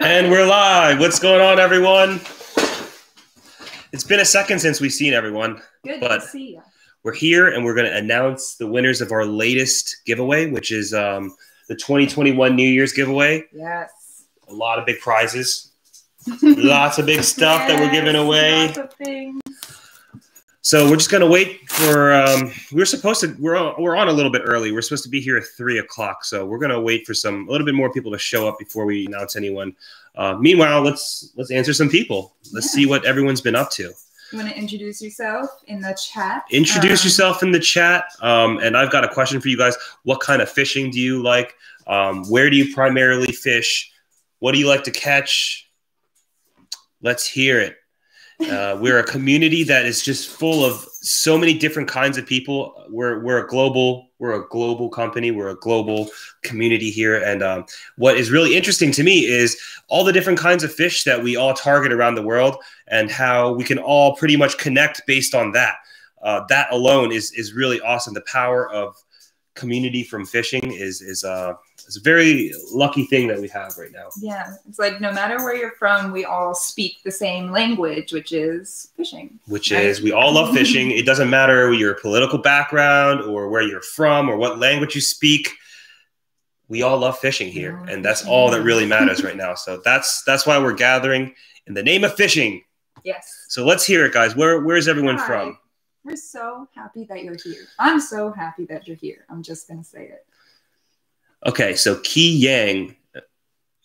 And we're live. What's going on, everyone? It's been a second since we've seen everyone. Good But- to see you. We're here and we're going to announce the winners of our latest giveaway, which is um, the 2021 New Year's giveaway. Yes. A lot of big prizes, lots of big stuff that we're giving Yes, away. Lots of things. So we're just going to wait for. Um, we are supposed to. We're on, we're on a little bit early. We're supposed to be here at three o'clock. So we're going to wait for some a little bit more people to show up before we announce anyone. Uh, meanwhile, let's let's answer some people. Let's Yeah. see what everyone's been up to. You want to introduce yourself in the chat? introduce Um, yourself in the chat um, and i've got a question for you guys what kind of fishing do you like um, where do you primarily fish what do you like to catch let's hear it uh, we're a community that is just full of so many different kinds of people. We're, we're a global we're a global company. We're a global community here. And um, what is really interesting to me is all the different kinds of fish that we all target around the world and how we can all pretty much connect based on that. Uh, that alone is is really awesome. The power of community from fishing is is uh is a very lucky thing that we have right now. Yeah, it's like no matter where you're from, we all speak the same language, which is fishing. Which Right. is we all love fishing. It doesn't matter your political background or where you're from or what language you speak. We all love fishing here, and that's all that really matters right now. So that's that's why we're gathering in the name of fishing. Yes. So let's hear it, guys. Where where's everyone Hi. from? We're so happy that you're here. I'm so happy that you're here. I'm just gonna say it. Okay, so Key Yang.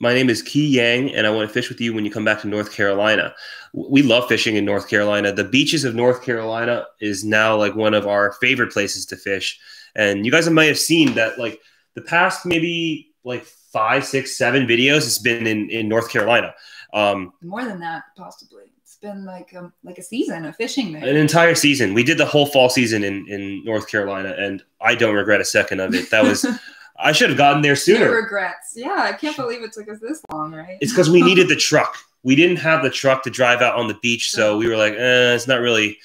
My name is Key Yang, and I want to fish with you when you come back to North Carolina. We love fishing in North Carolina. The beaches of North Carolina is now like one of our favorite places to fish. And you guys might have seen that, like the past maybe like five, six, seven videos, it's been in in North Carolina. Um, More than that, possibly. Been like a like a season of fishing there. an entire season. We did the whole fall season in in North Carolina, and I don't regret a second of it. That was I should have gotten there No sooner. regrets. Yeah, I can't believe it took us this long, right? It's because we needed the truck. We didn't have the truck to drive out on the beach, so we were like, eh, it's not really.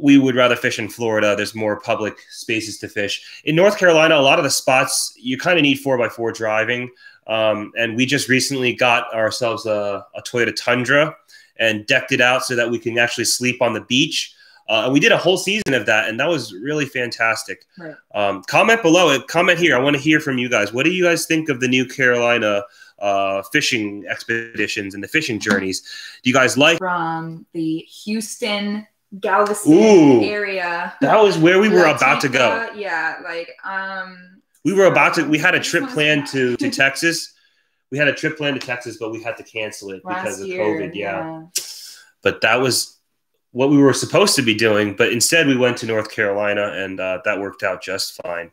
We would rather fish in Florida. There's more public spaces to fish. In North Carolina, a lot of the spots you kind of need four by four driving. Um, and we just recently got ourselves a, a Toyota Tundra and decked it out so that we can actually sleep on the beach. Uh, and we did a whole season of that, and that was really fantastic. Right. Um, comment below. Comment here. I want to hear from you guys. What do you guys think of the new Carolina uh, fishing expeditions and the fishing journeys? Do you guys like? from the Houston, Galveston Ooh. area. That was where we were La about to go. Yeah, like um We were about to. We had a trip planned to to Texas. We had a trip planned to Texas, but we had to cancel it because of year. COVID. Yeah. but that was what we were supposed to be doing. But instead, we went to North Carolina, and uh, that worked out just fine.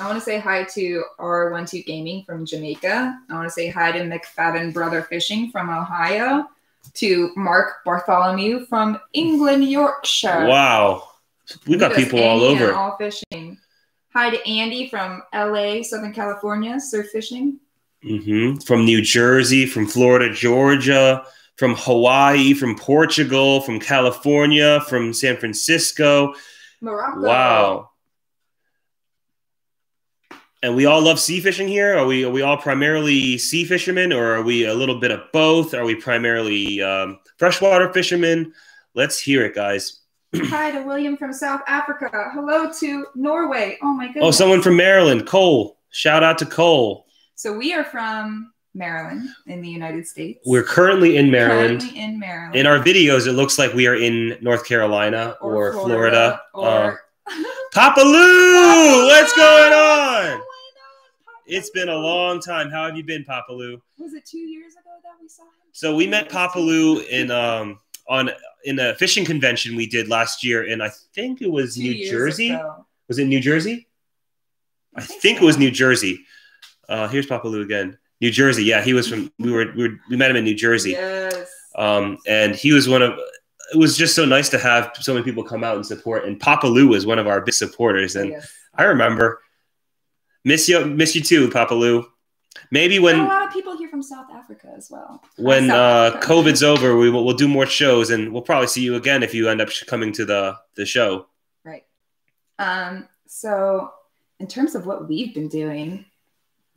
I want to say hi to R12 Gaming from Jamaica. I want to say hi to McFadden Brother Fishing from Ohio. To Mark Bartholomew from England, Yorkshire. Wow, we got Look at us, people all over. All fishing. Hi to Andy from LA, Southern California, surf fishing. Hmm From New Jersey, from Florida, Georgia, from Hawaii, from Portugal, from California, from San Francisco. Morocco. Wow. And we all love sea fishing here. Are we? Are we all primarily sea fishermen, or are we a little bit of both? Are we primarily um, freshwater fishermen? Let's hear it, guys. Hi to William from South Africa. Hello to Norway. Oh my goodness. Oh, someone from Maryland, Cole. Shout out to Cole. So we are from Maryland in the United States. We're currently in Maryland. Currently in Maryland. In our videos, it looks like we are in North Carolina or, Florida. Uh, Or Papa Lou, what's going on? What's going on, It's been a long time. How have you been, Papa Lou? Was it two years ago that we saw him? So we met Papa Lou in um on in a fishing convention we did last year in I think it was Two New Jersey. ago. Was it New Jersey? I think it was New Jersey. Uh, here's Papa Lou again. New Jersey. Yeah, he was from. We were we, were, we met him in New Jersey. Yes. Um, and he was one of. It was just so nice to have so many people come out and support. And Papa Lou was one of our big supporters. And yes. I remember. Miss you, miss you too, Papa Lou. Maybe when a lot of people here from South Africa as well. when uh, COVID's over, we will we'll do more shows, and we'll probably see you again if you end up coming to the the show. Right. Um, so in terms of what we've been doing,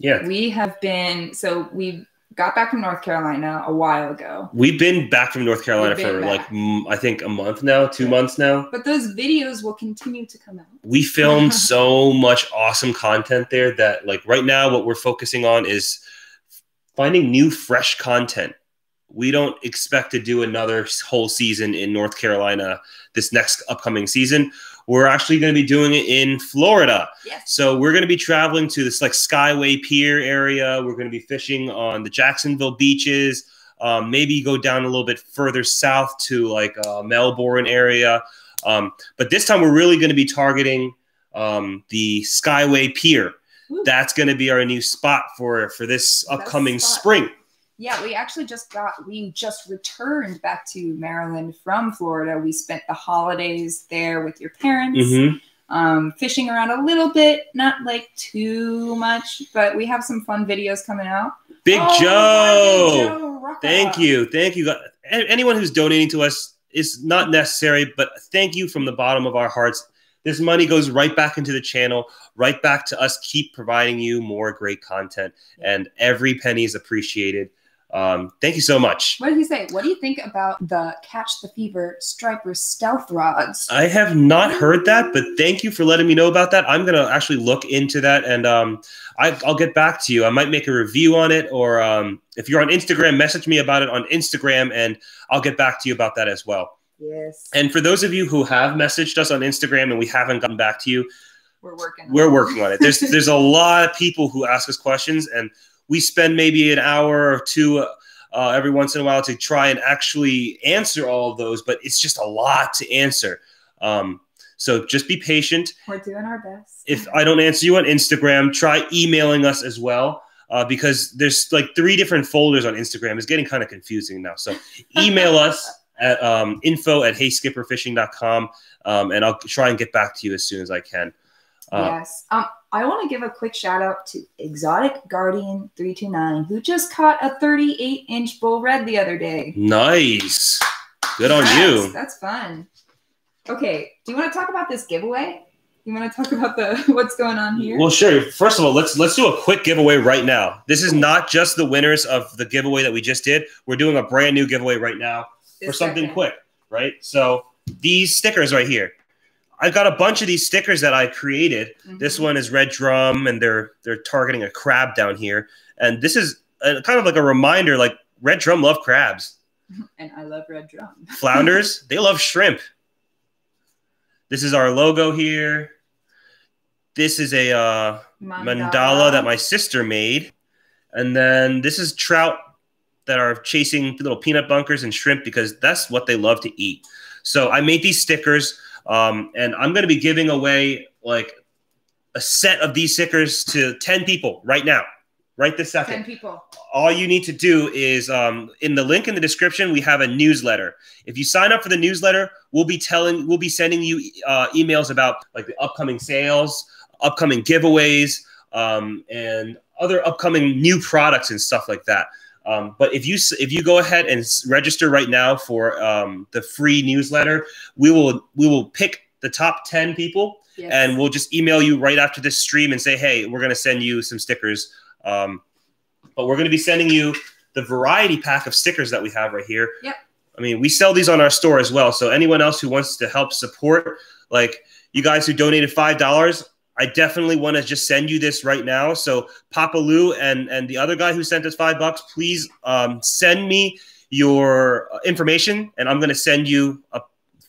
Yeah, we have been so we got back from North Carolina a while ago. We've been back from North Carolina for back. like I think a month now, two months now. But those videos will continue to come out. We filmed so much awesome content there that like right now what we're focusing on is finding new fresh content. We don't expect to do another whole season in North Carolina this next upcoming season. We're actually going to be doing it in Florida. Yes. So we're going to be traveling to this like Skyway Pier area. We're going to be fishing on the Jacksonville beaches. Um, maybe go down a little bit further south to like uh, Melbourne area. Um, but this time we're really going to be targeting um, the Skyway Pier. Woo. That's going to be our new spot for for this upcoming spring. Yeah, we actually just got we just returned back to Maryland from Florida. We spent the holidays there with your parents, hmm um, fishing around a little bit, not like too much, but we have some fun videos coming out. Big Oh, Joe. Big Joe Thank you. Thank you. Anyone who's donating to us is not necessary, but thank you from the bottom of our hearts. This money goes right back into the channel, right back to us keep providing you more great content, and every penny is appreciated. Um, thank you so much. What did he say? What do you think about the Catch the Fever Striper stealth rods? I have not heard that, but thank you for letting me know about that. I'm gonna actually look into that, and um, I, I'll get back to you. I might make a review on it, or um, if you're on Instagram, message me about it on Instagram, and I'll get back to you about that as well. yes, And for those of you who have messaged us on Instagram and we haven't gotten back to you, we're working. on we're it. working on it. There's there's a lot of people who ask us questions, and we spend maybe an hour or two uh, every once in a while to try and actually answer all of those. But it's just a lot to answer. Um, so just be patient. We're doing our best. If I don't answer you on Instagram, try emailing us as well. Uh, because there's like three different folders on Instagram. It's getting kind of confusing now. So email us at um, info at heyskipperfishing.com um, and I'll try and get back to you as soon as I can. Uh, yes. Um, I want to give a quick shout out to Exotic Guardian 329, who just caught a 38 inch bull red the other day. Nice. Good on you. That's fun. Okay. Do you want to talk about this giveaway? You want to talk about the what's going on here? Well, sure. First of all, let's let's do a quick giveaway right now. This is not just the winners of the giveaway that we just did. We're doing a brand new giveaway right now for This something second. quick, right? So these stickers right here. I've got a bunch of these stickers that I created. This Mhm. one is red drum, and they're they're targeting a crab down here. And this is a, kind of like a reminder, like red drum love crabs. And I love red drum. Flounders, they love shrimp. This is our logo here. This is a uh, mandala that my sister made. And then this is trout that are chasing little peanut bunkers and shrimp because that's what they love to eat. So I made these stickers, um, and I'm going to be giving away like a set of these stickers to 10 people right now, right this second. Ten people. all you need to do is um, in the link in the description we have a newsletter. If you sign up for the newsletter we'll be telling we'll be sending you uh, emails about like the upcoming sales upcoming giveaways um, and other upcoming new products and stuff like that um, but if you if you go ahead and register right now for um, the free newsletter we will we will pick the top 10 people Yes. and we'll just email you right after this stream and say, hey, we're going to send you some stickers. Um, but we're going to be sending you the variety pack of stickers that we have right here. Yep. I mean, we sell these on our store as well. So anyone else who wants to help support, like you guys who donated five dollars, I definitely want to just send you this right now. So Papa Lou and and the other guy who sent us five bucks, please um, send me your uh, information, and I'm going to send you a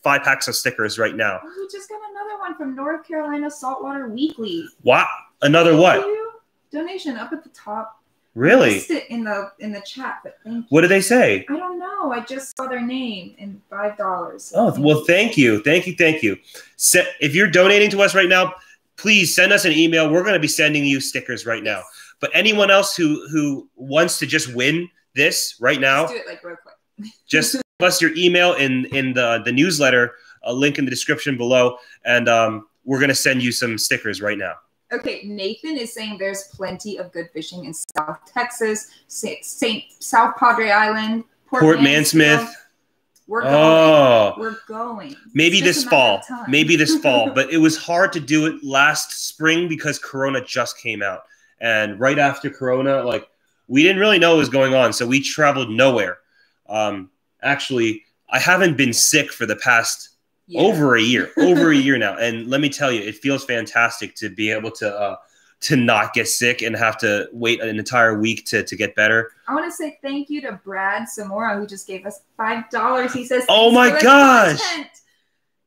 five packs of stickers right now. Oh, we just got another one from North Carolina Saltwater Weekly. Wow, another what? Thank you. Donation up at the top. Really? in the in the chat, but thank you. What did they say? I don't know. I just saw their name and five dollars. Oh, well, thank you. Thank you. Thank you. Se- if you're donating to us right now, please send us an email. We're going to be sending you stickers right now. But anyone else who who wants to just win this right now, Let's do it like real quick. just give us your email in in the the newsletter, a link in the description below, and um, we're going to send you some stickers right now. Okay, Nathan is saying there's plenty of good fishing in South Texas, Saint, Saint South Padre Island, Port Mansfield. We're going. Oh, We're going. maybe this fall. Maybe this fall. But it was hard to do it last spring because Corona just came out, and right after Corona, like we didn't really know what was going on, so we traveled nowhere. Um, actually, I haven't been sick for the past Yeah. over a year, over a year now, and let me tell you, it feels fantastic to be able to uh, to not get sick and have to wait an entire week to to get better. I want to say thank you to Brad Samora who just gave us five dollars. He says, Oh my gosh. content."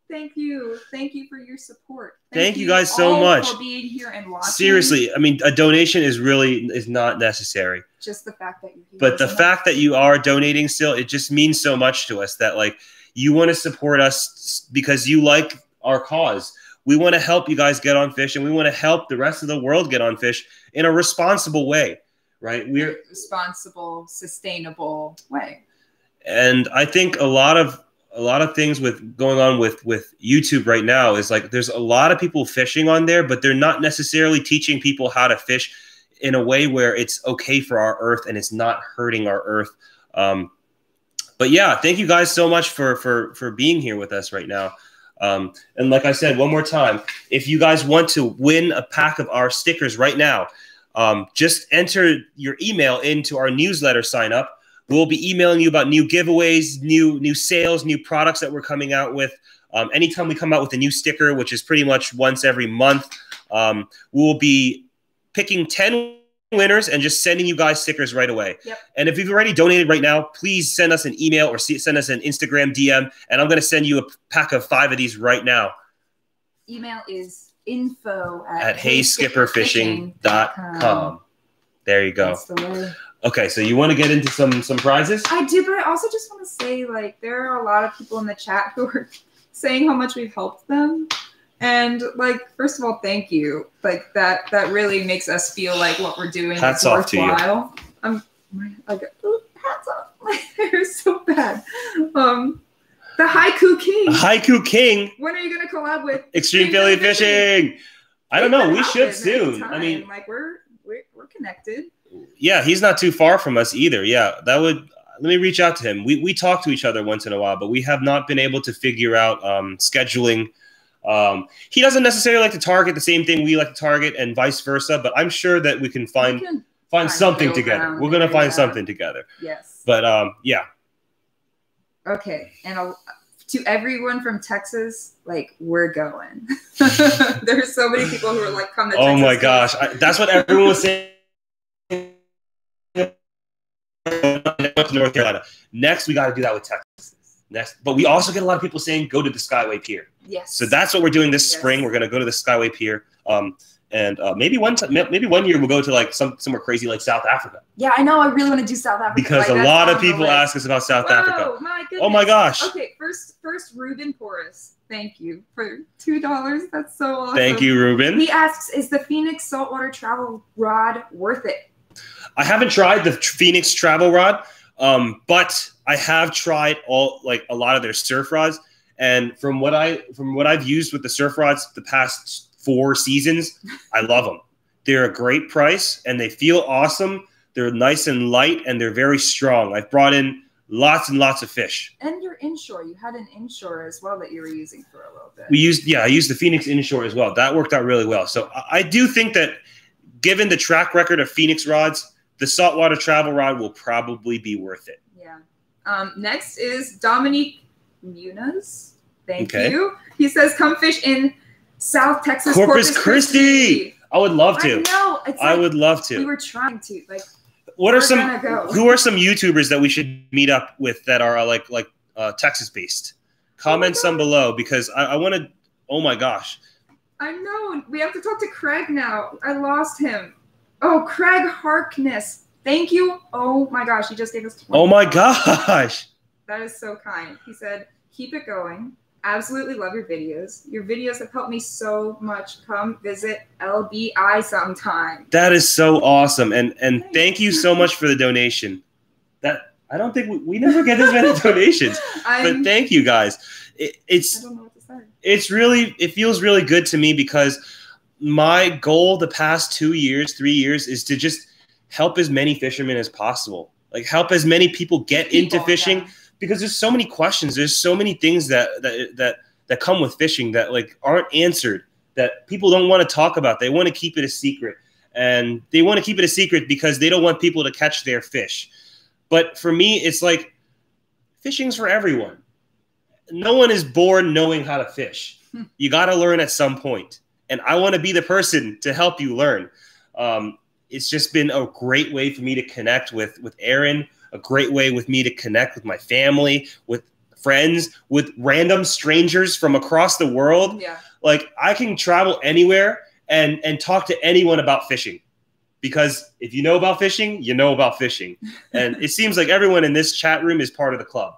Thank you, thank you for your support. Thank you guys so much. for being here and watching. Seriously, I mean, a donation is really is not necessary. just the fact that you're but the fact that you are donating still it just means so much to us that like you want to support us because you like our cause we want to help you guys get on fish and we want to help the rest of the world get on fish in a responsible way right? We're responsible, sustainable way. and i think a lot of a lot of things with going on with with youtube right now is like there's a lot of people fishing on there but they're not necessarily teaching people how to fish in a way where it's okay for our earth and it's not hurting our earth. Um, but yeah thank you guys so much for for for being here with us right now um, and like i said one more time if you guys want to win a pack of our stickers right now um, just enter your email into our newsletter sign up. We'll be emailing you about new giveaways new new sales new products that we're coming out with. Um, anytime we come out with a new sticker which is pretty much once every month um, we'll be picking 10 winners and just sending you guys stickers right away. Yep. and if you've already donated right now please send us an email or see, send us an instagram dm and i'm going to send you a pack of five of these right now. Email is info at, at heyskipperfishing.com there you go. The okay so you want to get into some some prizes? I do, but I also just want to say, like, there are a lot of people in the chat who are saying how much we've helped them. And like, first of all, thank you. Like that that really makes us feel like what we're doing Hats is off to you. worthwhile. I'm my, I got ooh, hats off. My hair is so bad. Um, the haiku king. haiku king when are you gonna collab with extreme philly fishing i don't know we should soon i mean like we're we're, we're connected. yeah he's not too far from us either yeah that would let me reach out to him we, we talk to each other once in a while but we have not been able to figure out um, scheduling um, he doesn't necessarily like to target the same thing we like to target and vice versa but i'm sure that we can find We can- find something together we're gonna find yeah. something together yes. but um, yeah Okay, and a, to everyone from Texas, like we're going. There's so many people who are like, "Come to oh Texas." my gosh I, that's what everyone was saying north carolina next we got to do that with texas but we also get a lot of people saying go to the skyway pier Yes. So that's what we're doing this Yes. spring. We're going to go to the Skyway Pier, um, and uh, maybe one time, maybe one year we'll go to like some somewhere crazy like South Africa yeah, I know. I really want to do South Africa because like, a lot of people ask us about South Whoa, Africa. My goodness. Oh my gosh! Okay, first, first, Ruben Porras. Thank you for two dollars. That's so awesome. Thank you, Ruben. He asks, "Is the Phoenix saltwater travel rod worth it?" I haven't tried the Phoenix Travel Rod, um, but I have tried all like a lot of their surf rods, and from what I from what I've used with the surf rods the past four seasons, I love them. They're a great price and they feel awesome. They're nice and light and they're very strong. I've brought in lots and lots of fish. And your inshore, you had an inshore as well that you were using for a little bit. We used yeah, I used the Phoenix inshore as well. That worked out really well. So I, I do think that given the track record of Phoenix rods, the saltwater travel rod will probably be worth it. Um, next is Dominique Muniz. Thank Okay. you. He says, "Come fish in South Texas, Corpus Christi. I would love I to. know. It's I like would love to. We were trying to like. What are some go. who are some YouTubers that we should meet up with that are uh, like like uh, Texas based? Comment God. some below because I, I want to. Oh my gosh, I know. We have to talk to Craig now. I lost him. Oh, Craig Harkness. Thank you. Oh my gosh, he just gave us. 20 oh my gosh. That is so kind. He said, "Keep it going. Absolutely love your videos. Your videos have helped me so much. Come visit LBI sometime." That is so awesome, and and Thanks. thank you so much for the donation. That I don't think we, we never get this many donations, but thank you guys. It, I it's don't know what to say. it's really it feels really good to me because my goal the past two years, three years is to just help as many fishermen as possible. Like help as many people get into fishing yeah. because there's so many questions. There's so many things that that that that come with fishing that like aren't answered that people don't want to talk about. They want to keep it a secret. and they want to keep it a secret because they don't want people to catch their fish. But for me, it's like fishing's for everyone. No one is born knowing how to fish. Hmm. You got to learn at some point, and I want to be the person to help you learn. Um, it's just been a great way for me to connect with with Aaron, a great way with me to connect with my family, with friends, with random strangers from across the world. Yeah. Like I can travel anywhere and and talk to anyone about fishing. Because if you know about fishing, you know about fishing. And it seems like everyone in this chat room is part of the club.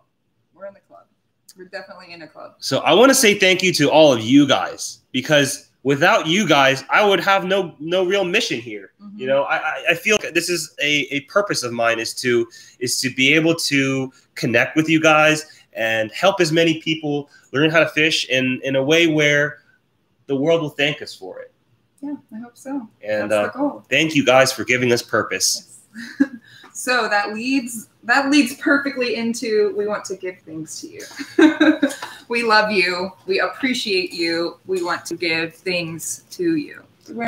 We're in the club. We're definitely in a club. So I want to say thank you to all of you guys because without you guys, I would have no no real mission here. Mhm. You know, I, I- I feel like this is a, a purpose of mine is to is to be able to connect with you guys and help as many people learn how to fish in in a way where the world will thank us for it. Yeah, I hope so. And uh, thank you guys for giving us purpose. Yes. so that leads that leads perfectly into we want to give things to you. we love you. We appreciate you. We want to give things to you.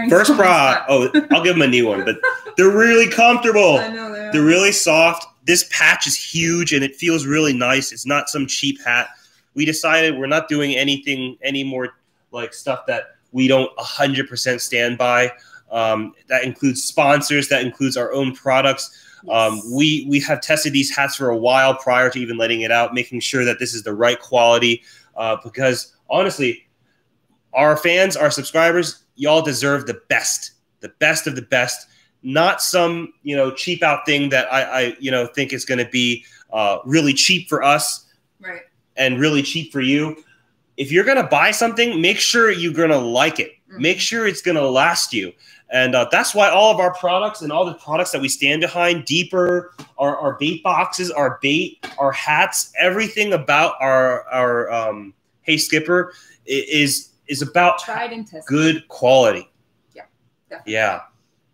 First someone's bra. Oh, I'll give them a new one, but they're really comfortable. I know they are. They're really soft. This patch is huge and it feels really nice. It's not some cheap hat. We decided we're not doing anything any more like stuff that we don't 100% stand by. Um, that includes sponsors. That includes our own products. Um, we we have tested these hats for a while prior to even letting it out, making sure that this is the right quality. Uh, because honestly, our fans, our subscribers, y'all deserve the best, the best of the best. Not some you know cheap out thing that I, I you know think is going to be uh, really cheap for us right. and really cheap for you. If you're gonna buy something, make sure you're gonna like it. Mhm. Make sure it's gonna last you. And uh, that's why all of our products and all the products that we stand behind, deeper, our, our bait boxes, our bait, our hats, everything about our our um, Hey skipper is is about Tried and tested. good quality. Definitely. Yeah,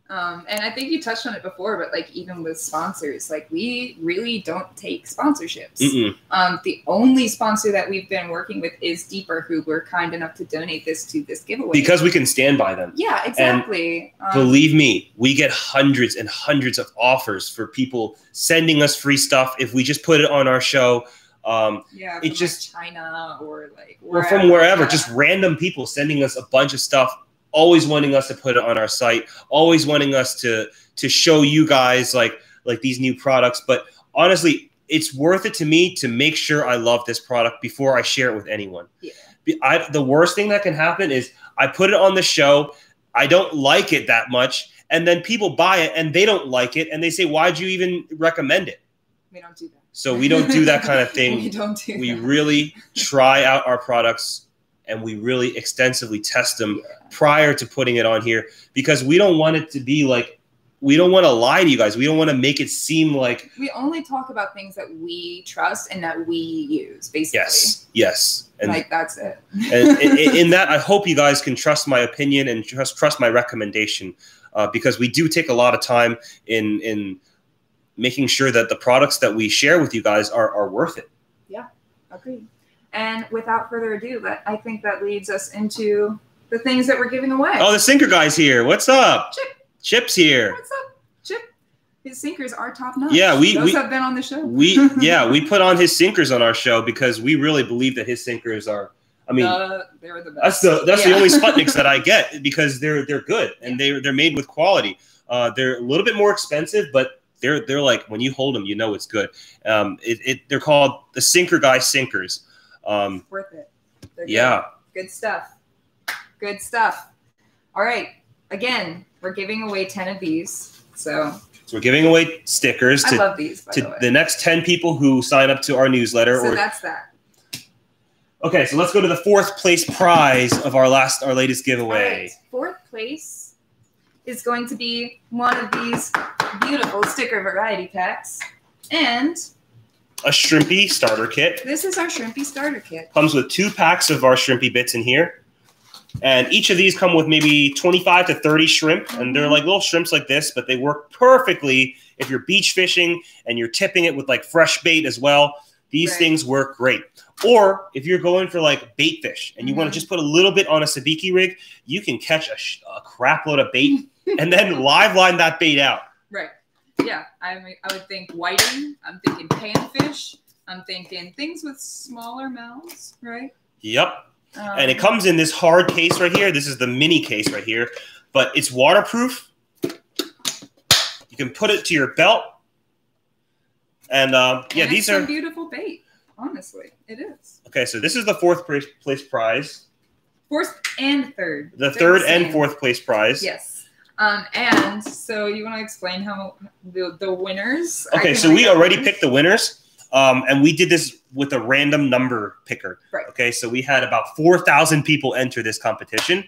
Um, and I think you touched on it before, but like even with sponsors, like we really don't take sponsorships. Mm-mm. Um, the only sponsor that we've been working with is Deeper, who were kind enough to donate this to this giveaway. because we can stand by them. yeah, exactly. Um, Believe me, we get hundreds and hundreds of offers for people sending us free stuff if we just put it on our show. Um, yeah, it from, like, just- China or like or from wherever, yeah. just random people sending us a bunch of stuff, always wanting us to put it on our site, always wanting us to to show you guys like like these new products. But honestly, it's worth it to me to make sure I love this product before I share it with anyone. Yeah. I, the worst thing that can happen is I put it on the show, I don't like it that much, and then people buy it and they don't like it, and they say, "Why'd you even recommend it?" we don't do that. So we don't do that kind of thing we don't do we that. really try out our products and we really extensively test them prior to putting it on here because we don't want it to be like we don't want to lie to you guys we don't want to make it seem like we only talk about things that we trust and that we use, basically. yes yes and, like that's it. and in, in- that i hope you guys can trust my opinion and trust trust my recommendation uh, because we do take a lot of time in in making sure that the products that we share with you guys are, are worth it Yeah, Agreed. And without further ado, that I think that leads us into the things that we're giving away. oh the sinker guy's here what's up Chip. chip's here What's up, Chip? His sinkers are top notch. Yeah, we- those we- have been on the show. we yeah we put on his sinkers on our show because we really believe that his sinkers are i mean The- they're the best. that's the that's the only sputniks that i get because they're they're good and they're they're made with quality uh they're a little bit more expensive but they're they're like when you hold them you know it's good um it, it they're called the sinker guy sinkers um worth it. They're yeah Good stuff. Good stuff. All right. Again, we're giving away 10 of these. So so we're giving away stickers I to love these, by the to way. the next 10 people who sign up to our newsletter so or that's that. okay so let's go to the fourth place prize of our last our latest giveaway right. Fourth place is going to be one of these beautiful sticker variety packs. And a shrimpy starter kit this is our shrimpy starter kit. comes with two packs of our shrimpy bits in here and each of these come with maybe 25 to 30 shrimp and they're like little shrimps like this but they work perfectly if you're beach fishing and you're tipping it with like fresh bait as well these Right. things work great or if you're going for like bait fish and you want Mhm. to just put a little bit on a sabiki rig you can catch a, sh- a crap load of bait and then live line that bait out. Yeah. I mean, I would think whiting. I'm thinking panfish. I'm thinking things with smaller mouths, right? Yep. Um, And it comes in this hard case right here. This is the mini case right here, but it's waterproof. You can put it to your belt. And uh, yeah, and these are beautiful bait. Honestly, it is. okay. So this is the fourth place, prize, Fourth and third. the They're third and fourth place prize. Yes. Um, and so you want to explain how the the winners? Okay, so we already picked the winners, um, and we did this with a random number picker. Right. Okay, so we had about four thousand people enter this competition,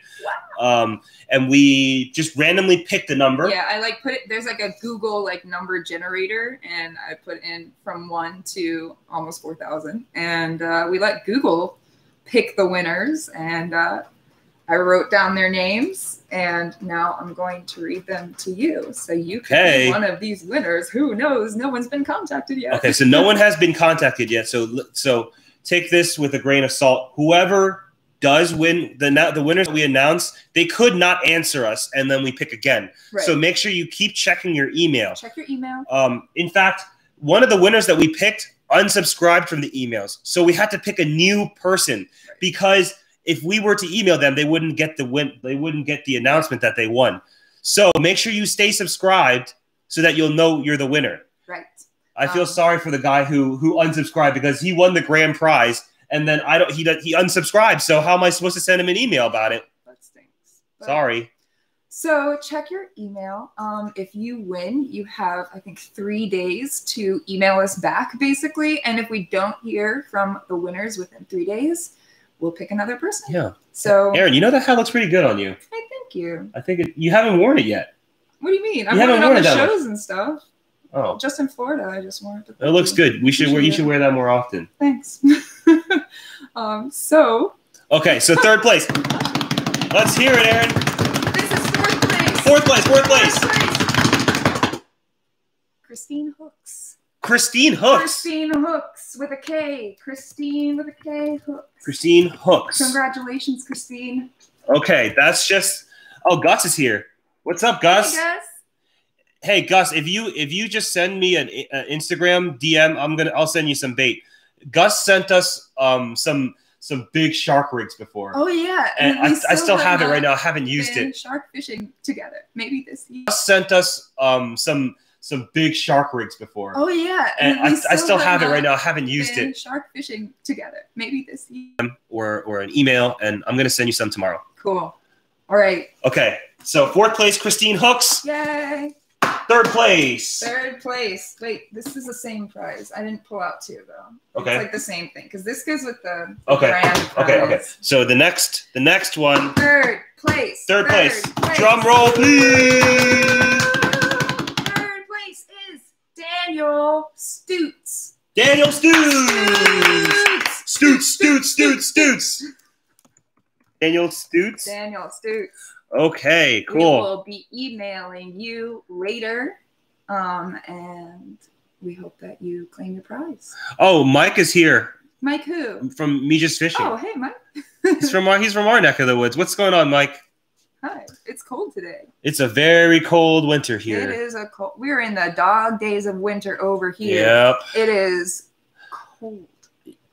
um, and we just randomly picked a number. Yeah, I like put it. There's like a Google like number generator, and I put in from one to almost four thousand, and uh, we let Google pick the winners, and uh, I wrote down their names, and now I'm going to read them to you, so you can Okay. be one of these winners. Who knows? No one's been contacted yet. Okay, so no one has been contacted yet. So so take this with a grain of salt. Whoever does win the the winners we announce, they could not answer us, and then we pick again. Right. So make sure you keep checking your email. check your email. Um, in fact, one of the winners that we picked unsubscribed from the emails, so we had to pick a new person Right. because if we were to email them, they wouldn't get the win. They wouldn't get the announcement that they won. So make sure you stay subscribed so that you'll know you're the winner. Right. I feel Um, sorry for the guy who who unsubscribed because he won the grand prize and then I don't he he unsubscribed. So how am I supposed to send him an email about it? That stinks. But- Sorry. So check your email. Um, if you win, you have I think three days to email us back, basically. And if we don't hear from the winners within three days, we'll pick another person. Yeah. So Aaron, you know that hat looks pretty good on you. hey, thank you. I think it, you haven't worn it yet. What do you mean? I'm wearing it on worn the it shows and stuff. Oh, Just in Florida, I just wore to. it looks good. We should wear you should wear that more often. Thanks. um, so Okay, so third place. Let's hear it, Aaron. this is fourth place. Fourth place, fourth place. place. Christine Hooks. Christine Hooks. Christine Hooks with a K. Christine with a K. Hooks. Christine Hooks. Congratulations, Christine. Okay, that's just Oh, Gus is here. What's up, Gus? Hey, guys. hey gus if you if you just send me an, an instagram dm i'm gonna i'll send you some bait gus sent us um some some big shark rigs before Oh yeah, and I, I still have it right now i haven't used been it Shark fishing together. Maybe this year. gus sent us um some some big shark rigs before Oh yeah, and I, I still have it right now i haven't used it Shark fishing together. Maybe this year. Um, or or an email and i'm gonna send you some tomorrow Cool. All right. okay so fourth place christine hooks Yay. third place Third place. Wait, this is the same prize. I didn't pull out two though. Okay. It's like the same thing because this goes with the, Okay. okay okay so the next the next one Third place. third place drum roll please Third place is Daniel Stutz. Daniel Stoots. Stoots, Stoots, Stoots, Stoots. Daniel Stoots. Daniel Stutz. Okay, cool. We will be emailing you later, um, and we hope that you claim your prize. Oh, Mike is here Mike, who? from Me Just Fishing. Oh, hey, Mike. He's from our he's from our neck of the woods. What's going on, Mike? Hi. It's cold today. It's a very cold winter here. It is a cold. We're in the dog days of winter over here. Yep. It is cold.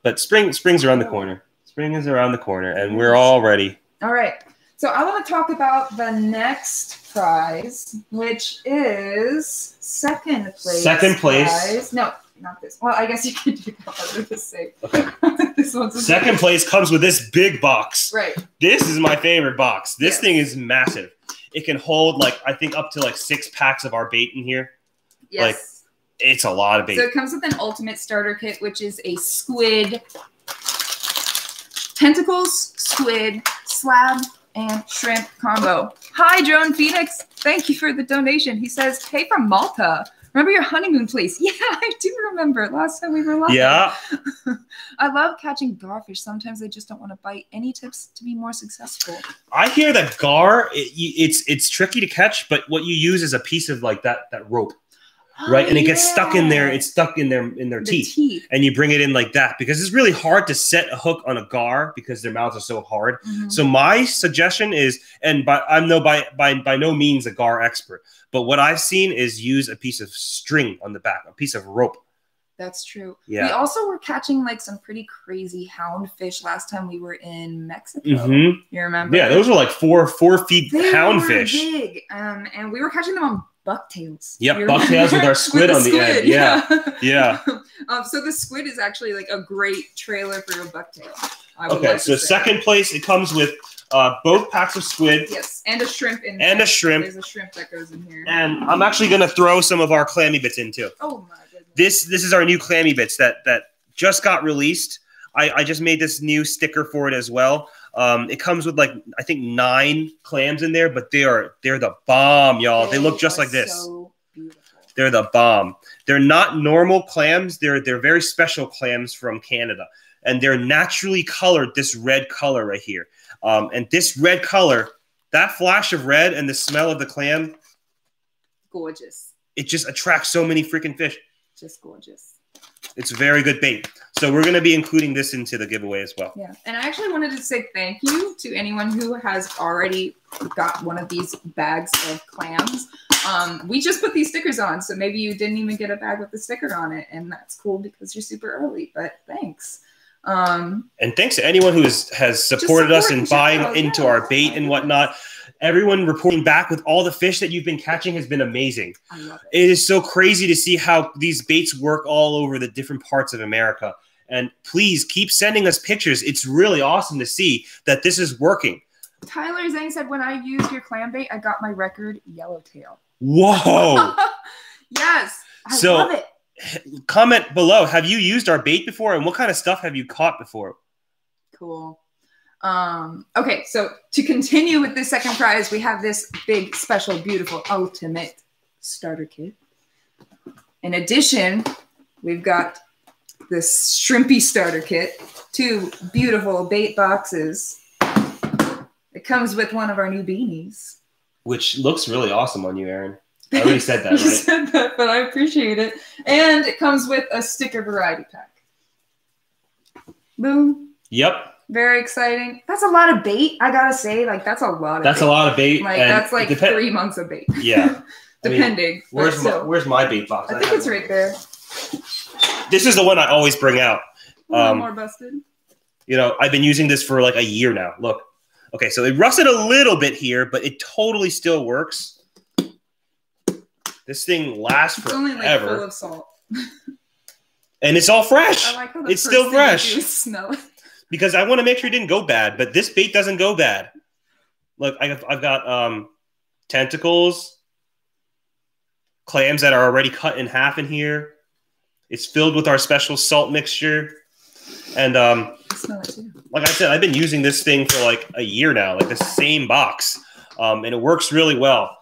But spring spring's around the corner. Spring is around the corner, and we're all ready. All right. So I want to talk about the next prize, which is second place. Second place. prize. No, not this. Well, I guess you can do that other the same. Okay. this one's Second place comes with this big box. Right. This is my favorite box. This Yes. thing is massive. It can hold like I think up to like six packs of our bait in here. Yes. It's a lot of bait. so it comes with an ultimate starter kit, which is a squid, tentacles, squid, slab, and shrimp combo. Hi, Drone Phoenix. Thank you for the donation. He says, Hey, from Malta. Remember your honeymoon place? Yeah, I do remember. Last time we were live. yeah. I love catching garfish. Sometimes they just don't want to bite. Any tips to be more successful? I hear that gar, it, it's it's tricky to catch, but what you use is a piece of like that that rope. right? And it gets stuck in there. It's stuck in their in their the teeth. teeth. And you bring it in like that because it's really hard to set a hook on a gar because their mouths are so hard. Mhm. So my suggestion is, and by I'm no by by by no means a gar expert, but what I've seen is use a piece of string on the back, a piece of rope. That's true. Yeah. We also were catching like some pretty crazy hound fish last time we were in Mexico. hmm You remember? Yeah, those were like four four feet They houndfish. were big, um, and we were catching them on bucktails. Yep, bucktails with our squid on the end, yeah. Yeah. um, so the squid is actually like a great trailer for your bucktail. Okay, like so second place, it comes with uh, both packs of squid Yes, and a shrimp in here. and a shrimp. There's a shrimp that goes in here. And I'm actually gonna throw some of our clammy bits in too. oh my goodness. This this is our new clammy bits that that just got released. I, I just made this new sticker for it as well. Um, it comes with like I think nine clams in there, but they are they're the bomb, y'all. They look just like this. So beautiful. They're the bomb. They're not normal clams. They're they're very special clams from Canada, and they're naturally colored this red color right here. Um, and this red color, that flash of red and the smell of the clam, Gorgeous. it just attracts so many freaking fish. Just gorgeous. It's very good bait. So we're gonna be including this into the giveaway as well. Yeah. And I actually wanted to say thank you to anyone who has already got one of these bags of clams. Um, we just put these stickers on, so maybe you didn't even get a bag with the sticker on it, and that's cool because you're super early. But thanks. Um, And thanks to anyone who has, has supported us in buying out, into yeah. our bait and whatnot. Everyone reporting back with all the fish that you've been catching has been amazing. It. It is so crazy to see how these baits work all over the different parts of America. And please keep sending us pictures. It's really awesome to see that this is working. Tyler Zhang said, "When I used your clam bait, I got my record yellowtail." Whoa. yes, I So- love it. Comment below. Have you used our bait before? And what kind of stuff have you caught before? Cool. Um, okay, so to continue with this second prize, we have this big, special, beautiful, ultimate starter kit. In addition, we've got this shrimpy starter kit, two beautiful bait boxes. It comes with one of our new beanies. Which looks really awesome on you, Aaron. I already said that, right? said that, but I appreciate it. And it comes with a sticker variety pack. Boom. Yep. Very exciting. That's a lot of bait. I gotta say, like that's a lot of. That's bait. a lot of bait. Like that's like depen- three months of bait. Yeah. I mean, depending. Where's my, still. where's my bait box? I think have it's one. right there. This is the one I always bring out. A little Um, more busted. You know, I've been using this for like a year now. Look. Okay, so it rusted a little bit here, but it totally still works. This thing lasts It's only like forever, full of salt. and it's all fresh I like how the It's first still thing you fresh. smell it. Because I want to make sure it didn't go bad. But this bait doesn't go bad. Look, I've, I've got um, tentacles, clams that are already cut in half in here. It's filled with our special salt mixture, and um, I smell it too. like I said, I've been using this thing for like a year now, like the same box, um, and it works really well.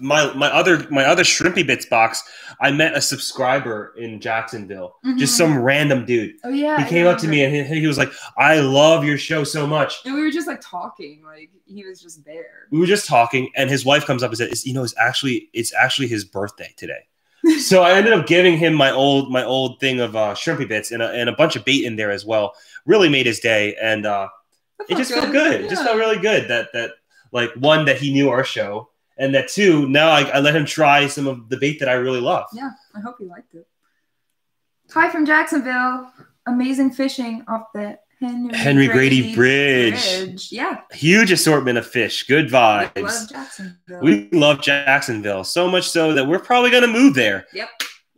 My my other my other shrimpy bits box, I met a subscriber in Jacksonville, just Mhm. some random dude. Oh yeah. He came up to me and he, he was like, "I love your show so much." and we were just like talking. Like he was just there. We were just talking, and his wife comes up and said, "You know, it's actually it's actually his birthday today." so I ended up giving him my old my old thing of uh, shrimpy bits and a, and a bunch of bait in there as well. Really made his day, and uh, it just felt good. It just felt really good that that like one that he knew our show, and that two now I, I let him try some of the bait that I really love. Yeah, I hope you liked it. Hi from Jacksonville. Amazing fishing off the Henry, Henry Grady Bridge. Bridge. Yeah, Huge assortment of fish. Good vibes. we love Jacksonville. We love Jacksonville so much so that we're probably going to move there. Yep.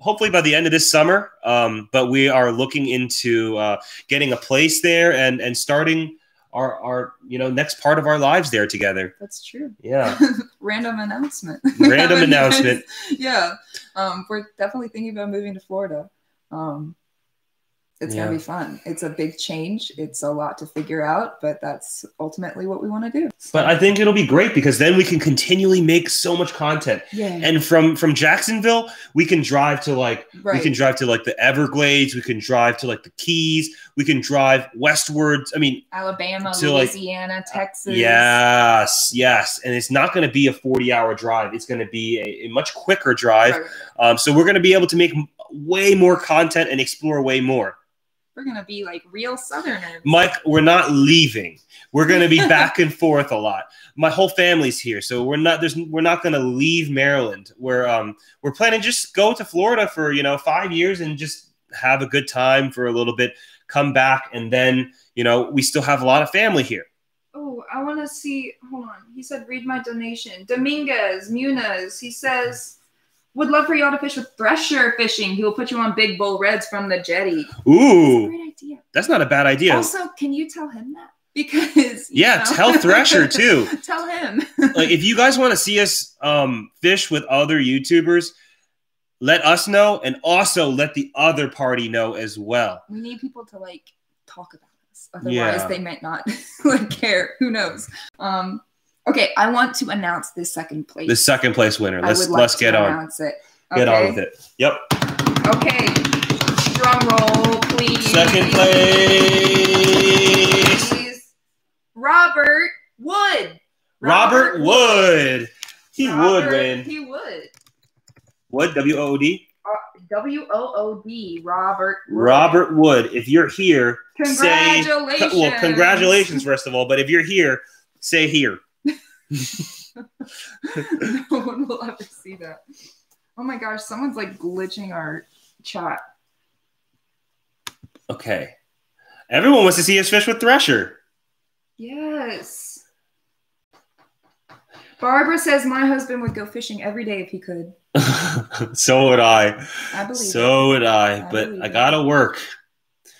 Hopefully by the end of this summer. Um, but we are looking into uh, getting a place there and and starting our our you know next part of our lives there together. That's true. Yeah. Random announcement. Random announcement. yeah, um, we're definitely thinking about moving to Florida. Um, it's Yeah. gonna be fun. It's a big change. It's a lot to figure out, but that's ultimately what we want to do. But I think it'll be great because then we can continually make so much content. yeah, And from from Jacksonville, we can drive to like right. we can drive to like the Everglades, we can drive to like the Keys, we can drive westwards. I mean, Alabama, to, like- Louisiana, Texas. yes, yes. And it's not going to be a 40-hour drive. It's going to be a, a much quicker drive. Right. Um, so we're going to be able to make way more content and explore way more. We're gonna be like real Southerners. Mike, we're not leaving. We're going to be back and forth a lot. My whole family's here, so we're not. There's. We're not going to leave Maryland. We're um. We're planning just go to Florida for you know five years and just have a good time for a little bit. Come back and then you know we still have a lot of family here. Oh, I want to see. Hold on. He said, read my donation. Dominguez, Muniz. He says, would love for y'all to fish with Thresher fishing. He will put you on big bull reds from the jetty. That's a Ooh, great idea. that's not a bad idea. Also, can you tell him that? Because you Yeah, know. tell Thresher, too. tell him. like if you guys want to see us um, fish with other YouTubers, let us know, and also let the other party know as well. we need people to like talk about us. Otherwise, Yeah. they might not like care. Who knows? Um. Okay, I want to announce this second place. The second place winner. Let's like let's get on. announce it. Get on with it. Yep. Okay. Drum roll, please. Second place. Please. Robert Wood. Robert Wood. He would win. He would. Wood. W O O D. Uh, w O O D. Robert. Wood. Robert Wood. If you're here, say. Congratulations. Well, congratulations first of all. But if you're here, say here. no one will ever see that. Oh my gosh, someone's like glitching our chat. Okay. Everyone wants to see us fish with Thresher. Yes. Barbara says my husband would go fishing every day if he could. so would I. I believe So would I. I But I gotta work.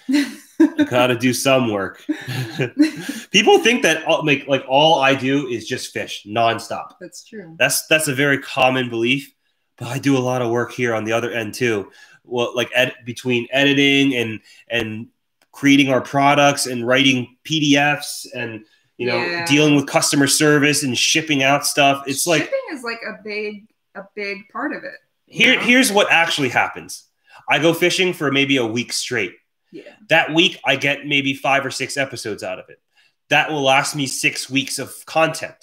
I gotta do some work. People think that all, like like all I do is just fish nonstop. That's true. That's that's a very common belief. But I do a lot of work here on the other end too. Well, like ed- between editing and and creating our products and writing PDFs and you know Yeah. dealing with customer service and shipping out stuff. It's like shipping is like a big a big part of it. here Yeah. here's what actually happens. I go fishing for maybe a week straight. Yeah. That week, I get maybe five or six episodes out of it. That will last me six weeks of content.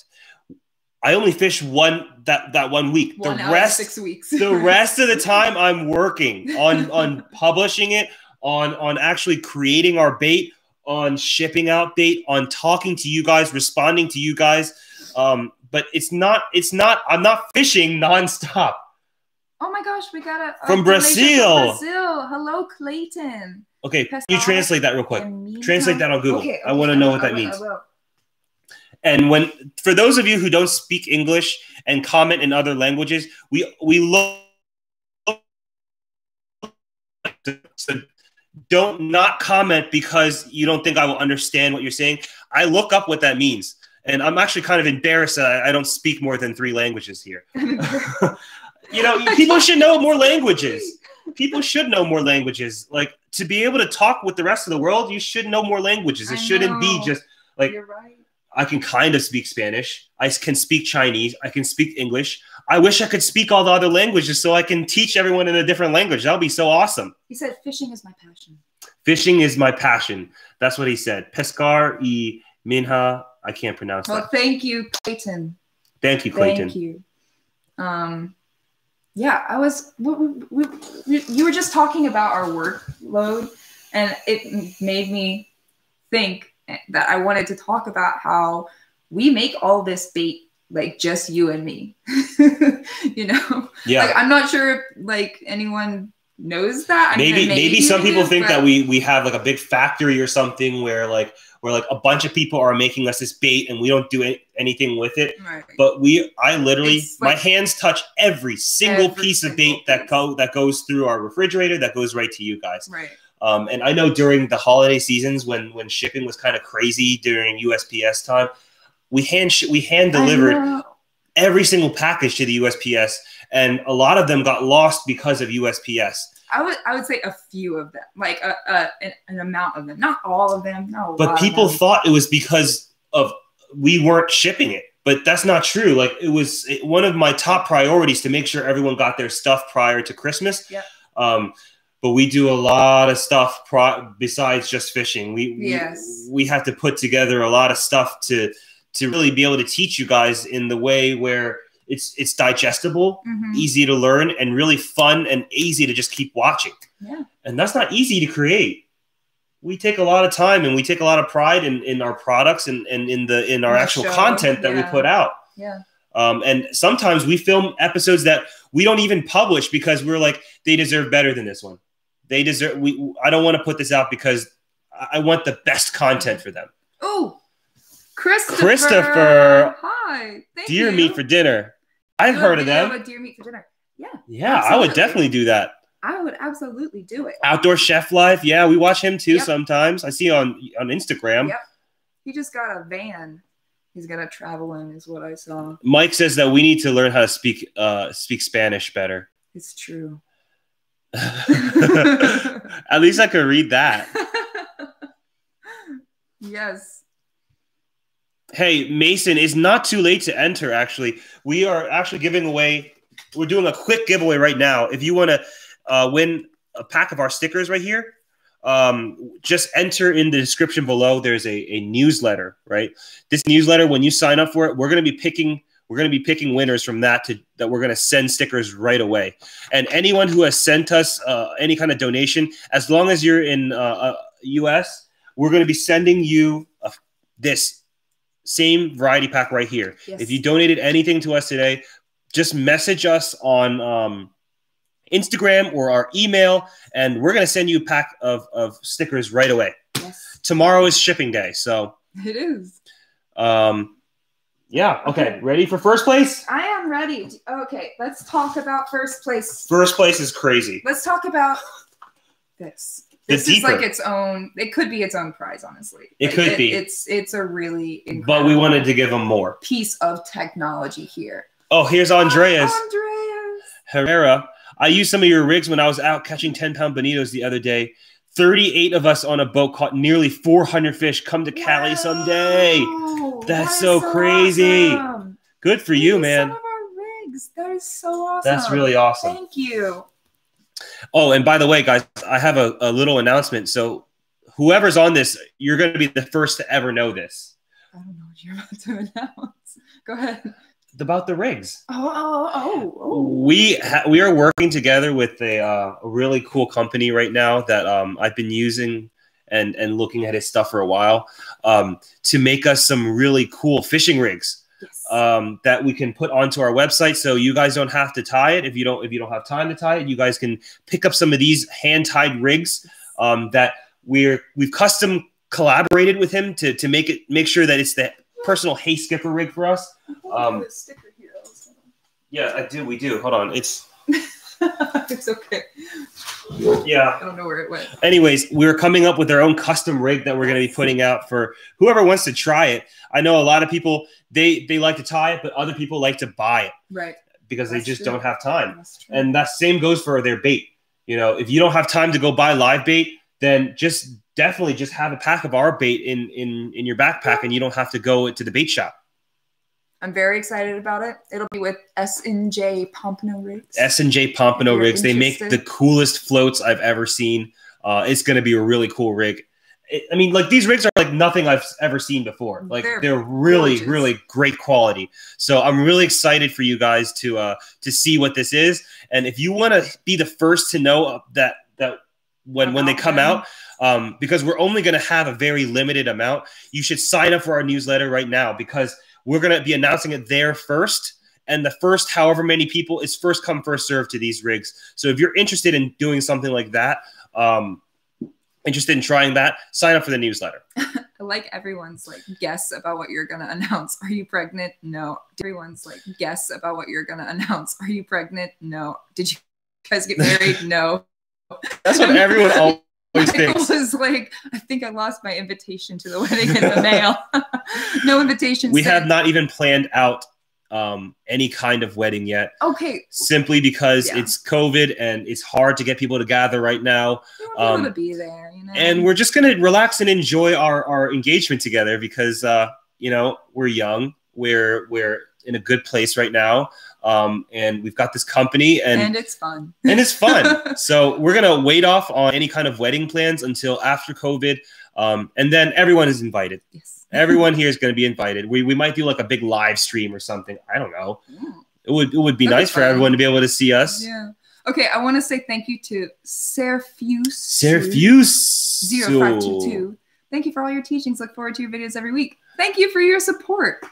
I only fish one that that one week. One the rest, six weeks. the rest of the time, I'm working on on publishing it, on on actually creating our bait, on shipping out bait, on talking to you guys, responding to you guys. Um, but it's not it's not I'm not fishing nonstop. Oh my gosh, we got a, From Brazil. From Brazil. Hello, Clayton. Okay, can you translate that real quick. Translate that on Google. Okay, I want to know what that will, means. And when for those of you who don't speak English and comment in other languages, we we look so don't not comment because you don't think I will understand what you're saying. I look up what that means. And I'm actually kind of embarrassed that I I don't speak more than three languages here. you know, people should know more languages. People should know more languages. Like to be able to talk with the rest of the world, you should know more languages. It I shouldn't be just like You're right. I can kind of speak Spanish. I can speak Chinese. I can speak English. I wish I could speak all the other languages so I can teach everyone in a different language. That would be so awesome. He said fishing is my passion. Fishing is my passion. That's what he said. Pescar y minha. I can't pronounce Well, that. thank you, Clayton. Thank you, Clayton. Thank you. Um, yeah, I was. We, we, we, you were just talking about our workload, and it made me think that I wanted to talk about how we make all this bait like just you and me. you know, Yeah. like I'm not sure if like anyone knows that. I mean, maybe maybe some people think but- that we we have like a big factory or something where like where like a bunch of people are making us this bait and we don't do any, anything with it. Right. But we, I literally, It's my hands touch every single Every piece of single bait that piece. go that goes through our refrigerator that goes right to you guys. right. Um, and I know during the holiday seasons when when shipping was kind of crazy during USPS time, we hand we hand delivered every single package to the USPS, and a lot of them got lost because of USPS. I would I would say a few of them, like a, a an, an amount of them, not all of them, lot But people thought it was because of we weren't shipping it. But that's not true. Like it was it- one of my top priorities to make sure everyone got their stuff prior to Christmas. Yep. Um, but we do a lot of stuff pro- besides just fishing. We, we Yes. we have to put together a lot of stuff to to really be able to teach you guys in the way where it's it's digestible, Mhm. easy to learn, and really fun and easy to just keep watching. Yeah. And that's not easy to create. We take a lot of time and we take a lot of pride in, in our products and, and in the in our In actual show, content that we put out. Yeah. Um, and sometimes we film episodes that we don't even publish because we're like they deserve better than this one. They deserve. We I don't want to put this out because I want the best content for them. Oh, Christopher. Christopher. Hi. Thank Deer you. meat for dinner. I've Do heard of them. Deer meat for dinner. Yeah, Yeah, I would definitely do that. I would absolutely do it. Outdoor Chef Life. Yeah, we watch him too Yep. sometimes. I see on on Instagram. Yep. He just got a van. He's gonna travel in, is what I saw. Mike says that we need to learn how to speak uh, speak Spanish better. It's true. At least I could read that. yes. Hey, Mason, it's not too late to enter. Actually, we are actually giving away. We're doing a quick giveaway right now. If you want to uh, win a pack of our stickers right here, um, just enter in the description below. There's a, a newsletter, right? This newsletter, when you sign up for it, we're going to be picking. We're going to be picking winners from that to that we're going to send stickers right away. And anyone who has sent us uh, any kind of donation, as long as you're in uh, uh, U.S., we're going to be sending you a, this same variety pack right here. Yes. If you donated anything to us today, just message us on um, Instagram or our email, and we're going to send you a pack of, of stickers right away. Yes. Tomorrow is shipping day. So, It is. um, yeah. Okay. Ready for first place? I am ready. Okay, let's talk about first place. First place is crazy. Let's talk about this. This is deeper. like its own. It could be its own prize, honestly. It Like, could be. It's it's a really But we wanted to give them more. piece of technology here. Oh, here's Andreas Andreas. Herrera. I used some of your rigs when I was out catching 10 pound bonitos the other day. 38 of us on a boat caught nearly 400 fish. Come to Cali someday. That's that is so crazy. awesome. Good for you, man. Some of our rigs. That is so awesome. That's really awesome. Thank you. Oh, and by the way, guys, I have a, a little announcement. So, whoever's on this, you're going to be the first to ever know this I don't know what you're about to announce. Go ahead. about the rigs. Oh, oh, oh, oh. We we are working together with a, uh, a really cool company right now that um, I've been using and and looking at his stuff for a while um, to make us some really cool fishing rigs Yes. um, that we can put onto our website. So you guys don't have to tie it if you don't if you don't have time to tie it. You guys can pick up some of these hand tied rigs um, that we're we've custom collaborated with him to to make it make sure that it's the personal Hey Skipper rig for us. um, sticker here. also. Yeah, I do. We do. Hold on. It's it's okay. yeah. I don't know where it went. anyways, we're coming up with our own custom rig that we're going to be putting out for whoever wants to try it. I know a lot of people they they like to tie it, but other people like to buy it Right. because they just true. don't have time. That's. And that same goes for their bait. You know, if you don't have time to go buy live bait, then just definitely just have a pack of our bait in in in your backpack, and you don't have to go to the bait shop. I'm very excited about it. It'll be with S and J Pompano rigs. S and J Pompano rigs. They make the coolest floats I've ever seen. Uh, it's going to be a really cool rig. It- I mean, like these rigs are like nothing I've ever seen before. Like they're, They're really, gorgeous. really great quality. So I'm really excited for you guys to uh, to see what this is. And if you want to be the first to know that that when when they come out, um, because we're only going to have a very limited amount, you should sign up for our newsletter right now because we're going to be announcing it there first. And the first, however many people, is first come, first serve to these rigs. So if you're interested in doing something like that, um, interested in trying that, sign up for the newsletter. I like everyone's like guess about what you're gonna announce. Are you pregnant? No. Everyone's like guess about what you're gonna announce. Are you pregnant? No. Did you guys get married? No. That's what everyone always Michael was like, I think I lost my invitation to the wedding in the mail. no invitation. We sent. have not even planned out um, any kind of wedding yet, Okay, simply because Yeah. it's COVID and it's hard to get people to gather right now. we want people Um, to be there, you know. And we're just gonna relax and enjoy our, our engagement together because uh, you know we're young, we're we're in a good place right now, um, and we've got this company and and it's fun. and it's fun. so we're gonna wait off on any kind of wedding plans until after COVID, um, and then everyone is invited. Yes. Everyone here is going to be invited. We, we might do like a big live stream or something. I don't know. Mm. It would it would be That'd be nice for everyone to be able to see us. Yeah. Okay, I want to say thank you to Serfuse. Serfuse. 0522. Thank you for all your teachings. Look forward to your videos every week. Thank you for your support.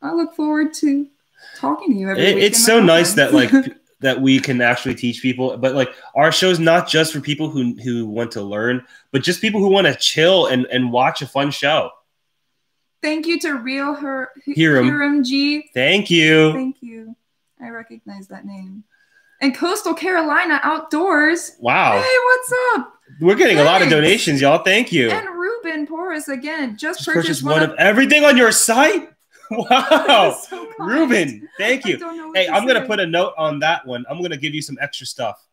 I look forward to talking to you every It, week. it's so nice that like that we can actually teach people. But like our show's not just for people who who want to learn, but just people who want to chill and and watch a fun show. thank you to Real Her Hiram. Hiram G. Thank you. Thank you. I recognize that name. And Coastal Carolina Outdoors. Wow, Hey, what's up? we're getting a lot of donations, y'all. Thank you. And Ruben Porus again. Just, Just purchased, purchased one of everything on your site. Wow, so. Ruben, thank you. don't know what Hey, to I'm gonna put a note on that one. I'm gonna give you some extra stuff.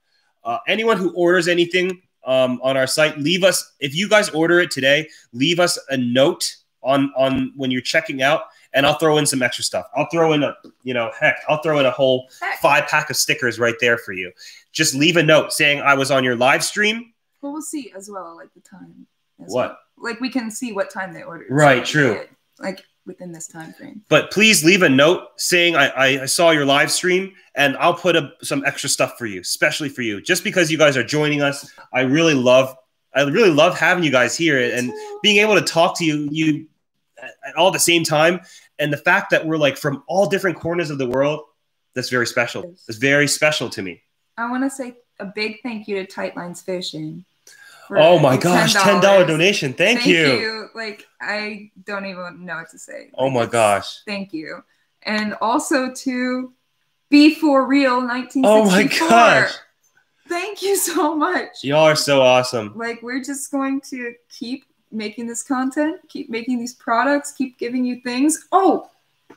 Uh, anyone who orders anything um, on our site, leave us. If you guys order it today, leave us a note on on when you're checking out, and I'll throw in some extra stuff. I'll throw in a, you know, heck, I'll throw in a whole Heck. five pack of stickers right there for you. Just leave a note saying I was on your live stream. Well, we'll see as well, like the time. as What? well. Like we can see what time they ordered. Right, So, true. Like within this time frame. But please leave a note saying I, I, saw your live stream, and I'll put a, some extra stuff for you, especially for you, just because you guys are joining us. I really love, I really love having you guys here and being able to talk to you, you at, at all the same time, and the fact that we're like from all different corners of the world. That's very special. It's very special to me. I want to say a big thank you to Tightlines Fishing. Oh my gosh, ten dollar donation. Thank, you. Like I don't even know what to say. Oh my gosh. Thank you. And also to Be For Real 1964. Oh my gosh. Thank you so much. Y'all are so awesome. Like we're just going to keep making this content, keep making these products, keep giving you things. Oh,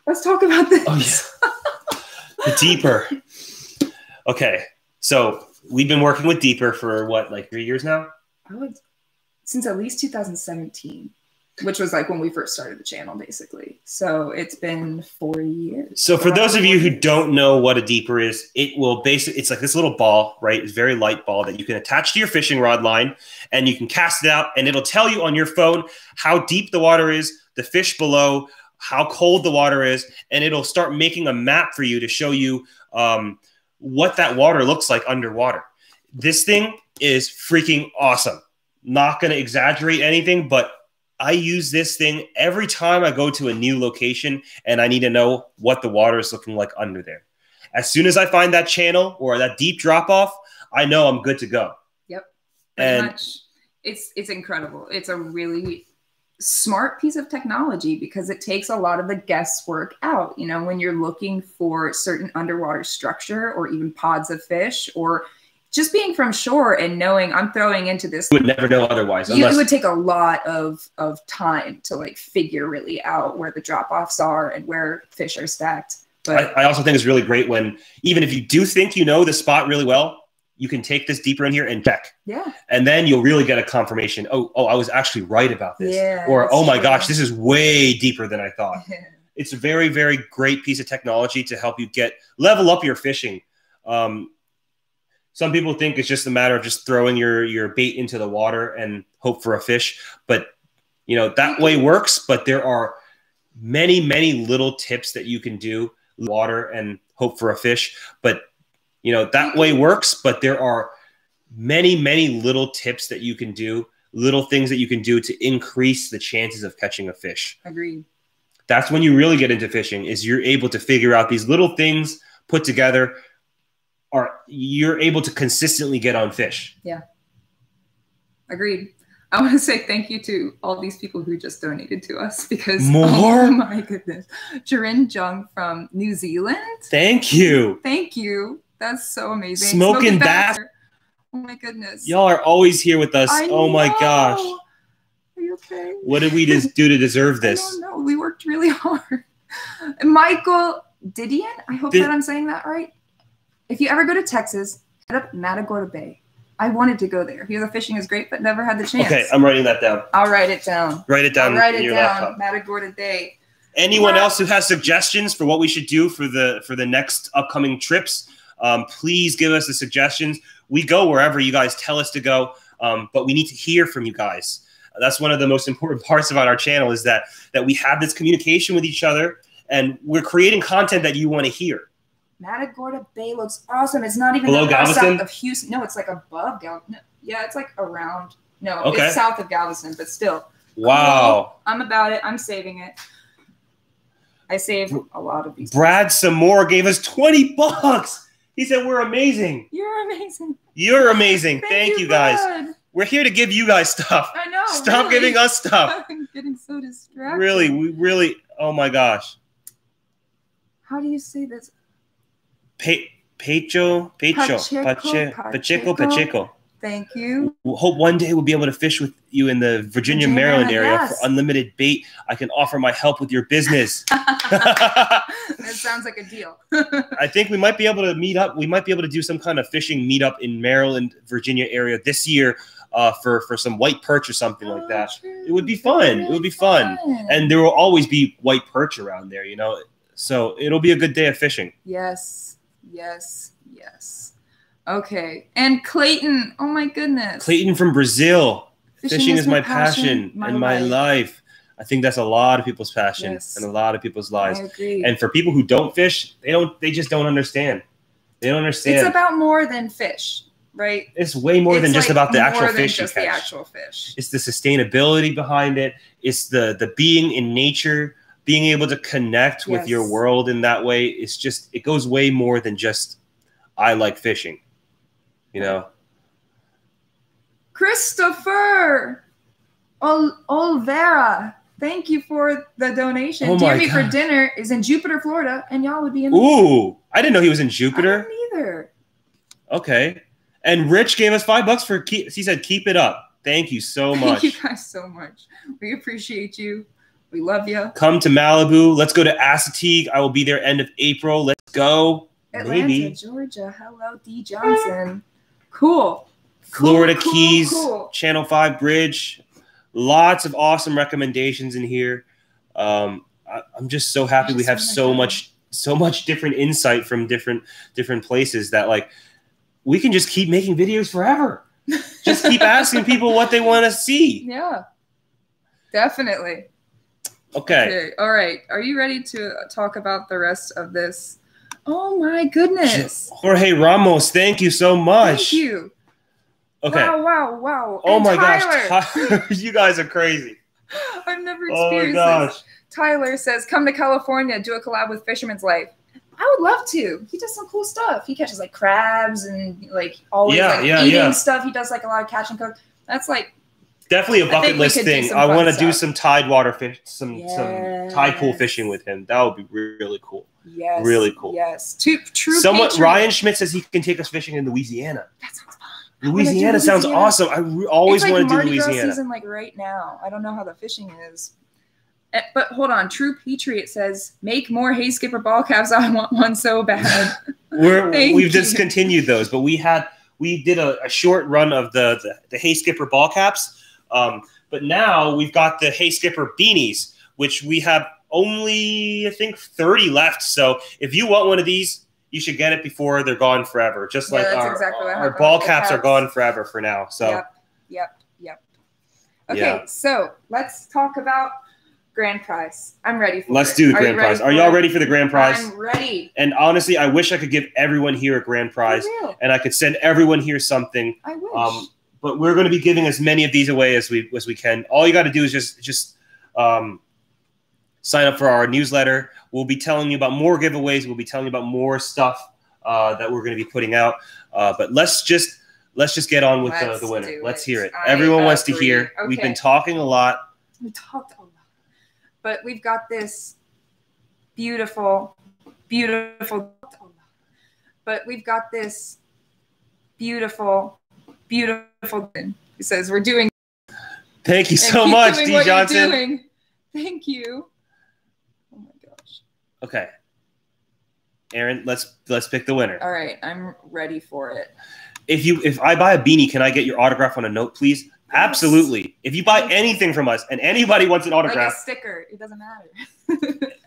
let's talk about this. Oh, The deeper. Okay, so we've been working with Deeper for what, like three years now? Since at least 2017, which was like when we first started the channel, basically. So it's been four years. So for those of you who don't know what a deeper is, it will basically it's like this little ball, right? It's very light ball that you can attach to your fishing rod line and you can cast it out and it'll tell you on your phone how deep the water is, the fish below, how cold the water is, and it'll start making a map for you to show you um, what that water looks like underwater. This thing is freaking awesome. Not going to exaggerate anything, but I use this thing every time I go to a new location and I need to know what the water is looking like under there. As soon as I find that channel or that deep drop off, I know I'm good to go. Yep. and- much, it's it's incredible. It's a really smart piece of technology because it takes a lot of the guesswork out. You know, when you're looking for certain underwater structure or even pods of fish or just being from shore and knowing I'm throwing into this You would never know otherwise. you, it would take a lot of of time to like figure really out where the drop offs are and where fish are stacked. But I also think it's really great when even if you do think you know the spot really well, you can take this deeper in here and check. yeah, And then you'll really get a confirmation. Oh, oh, I was actually right about this. Yeah, or oh my true. gosh, this is way deeper than I thought. it's a very very great piece of technology to help you get level up your fishing um, some people think it's just a matter of just throwing your your bait into the water and hope for a fish but you know that way works but there are many many little tips that you can do water and hope for a fish but you know that way works but there are many many little tips that you can do little things that you can do to increase the chances of catching a fish agreed. that's when you really get into fishing is you're able to figure out these little things put together are you're able to consistently get on fish Yeah. Agreed. I want to say thank you to all these people who just donated to us because oh More? oh my goodness, Jarin Jung from New Zealand. thank you Thank you. That's so amazing. Smoking Bass. Bass. Oh my goodness. y'all are always here with us I oh my gosh Are you okay? what did we just do to deserve this don't. We worked really hard. Michael Didion. I hope Did- that I'm saying that right. If you ever go to Texas, head up Matagorda Bay. I wanted to go there. Here, the fishing is great, but never had the chance. Okay, I'm writing that down. I'll write it down. Write it down I'll write it down. laptop. Matagorda Bay. Anyone Wow. else who has suggestions for what we should do for the for the next upcoming trips, um, please give us the suggestions. We go wherever you guys tell us to go, um, but we need to hear from you guys. That's one of the most important parts about our channel is that that we have this communication with each other, and we're creating content that you want to hear. Matagorda Bay looks awesome. It's not even Below that far south of Houston. No, it's like above Galveston. Yeah, it's like around. No, Okay. it's south of Galveston, but still. Wow, I'm about it. I'm saving it. I saved a lot of these. Brad Samore gave us twenty bucks. He said we're amazing. You're amazing. You're amazing. Thank, you guys. We're here to give you guys stuff. I know. Stop really. giving us stuff. I'm getting so distracted. Really, we really. Oh my gosh. How do you say this? Pe- Pecho, Pecho, Pacheco, Pacheco, Pacheco. Thank you. We Hope one day we'll be able to fish with you in the Virginia, Maryland area yes. for unlimited bait. I can offer my help with your business. that sounds like a deal. I think we might be able to meet up. We might be able to do some kind of fishing meetup in Maryland, Virginia area this year uh, for for some white perch or something like that. Oh, It would be true. fun. It would be fun. And there will always be white perch around there, you know. So it'll be a good day of fishing. yes, yes, yes. Okay. And Clayton. Oh my goodness. Clayton from Brazil. Fishing, is my passion, and my life. I think that's a lot of people's passion Yes. and a lot of people's I lives. agree. And for people who don't fish, they don't. They just don't understand. They don't understand. it's It's, about more than fish, right? It's way more than It's just about the actual fish just the actual fish. It's the sustainability behind it. It's the the being in nature, being able to connect with your world in that way. It's just it goes way more than just I like fishing. You know. Christopher Ol- Olvera. Thank you for the donation. Oh for Dinner is in Jupiter, Florida, and y'all would be in Ooh, I didn't know he was in Jupiter. don't. Okay. And Rich gave us five bucks for keep. He said, "Keep it up." Thank you so much. Thank you guys so much. We appreciate you. We love you. Come to Malibu. Let's go to Assateague. I will be there end of April. Let's go. Atlanta, Maybe Georgia. Hello, D. Johnson. Cool. Florida Cool, Keys, cool. Channel Five Bridge. Lots of awesome recommendations in here. Um, I, I'm just so happy we have so much, so much different insight from different different places that like we can just keep making videos forever. Just keep asking people what they want to see. Yeah. Definitely. Okay. Okay. All right. Are you ready to talk about the rest of this? Oh my goodness. Jorge Ramos, thank you so much. Thank you. Okay. Wow, wow, wow. Oh And my Tyler. gosh, Tyler, you guys are crazy. I've never Oh my experienced gosh. this. Tyler says, come to California, do a collab with Fisherman's Life. I would love to. He does some cool stuff. He catches like crabs and like always Yeah, like yeah, eating yeah. stuff. He does like a lot of catch and cook. That's like Definitely a bucket list thing. I want to do some tidewater fish, some some tide pool fishing with him. That would be really cool. yes, Really cool. Yes, true. True. Someone patriot. Ryan Schmidt says he can take us fishing in Louisiana. That sounds fun. wanna Louisiana sounds Louisiana. awesome. I always like want to do Gras Louisiana. season, like right now. I don't know how the fishing is. Eh, But hold on, True Patriot says, "Make more Hey Skipper ball caps. I want one so bad." We're, we've you. discontinued those, but we had we did a, a short run of the, the the Hey Skipper ball caps. Um, but now we've got the Hey Skipper beanies, which we have only I think 30 left. So if you want one of these, you should get it before they're gone forever. Just Yeah, like our, exactly our ball the caps are gone forever for now. So Yep, yep, yep. Okay, Yeah. so let's talk about grand prize. I'm ready for let's it. do the Are grand prize. Are y'all ready for the grand prize? I'm ready. And honestly, I wish I could give everyone here a grand prize and I could send everyone here something. I wish. Um, but we're going to be giving as many of these away as we as we can. All you got to do is just just um, sign up for our newsletter. We'll be telling you about more giveaways. We'll be telling you about more stuff uh, that we're going to be putting out. Uh, but let's just let's just get on with the, the winner. Let's it. hear it. I Everyone wants to agree. hear. We've been talking a lot. we talked a lot, but we've got this beautiful, beautiful. But we've got this beautiful, beautiful. He says we're doing Thank you so much, D Johnson. doing. Thank you. Oh my gosh. Okay. Aaron, let's let's pick the winner. All right, I'm ready for it. If you if I buy a beanie, can I get your autograph on a note, please? Absolutely. If you buy anything from us and anybody wants an Like a autograph, sticker, it doesn't matter.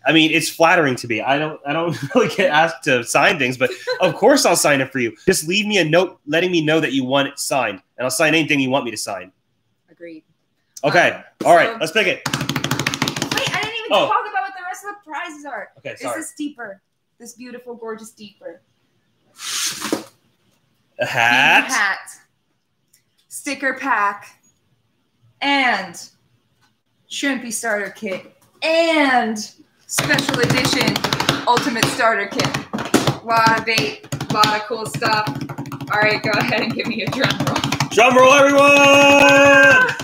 I mean, it's flattering to me. I don't I don't really get asked to sign things, but of course I'll sign it for you. Just leave me a note letting me know that you want it signed, and I'll sign anything you want me to sign. Agreed. Okay. Um, All right, so- let's pick it. Wait, I didn't even Oh. talk about what the rest of the prizes are. Okay, This sorry. is deeper. This beautiful, gorgeous deeper. A hat. hat, sticker pack, and shrimpy starter kit, and special edition ultimate starter kit. A Lot of bait, a lot of cool stuff. All right, go ahead and give me a drum roll. Drum roll, everyone!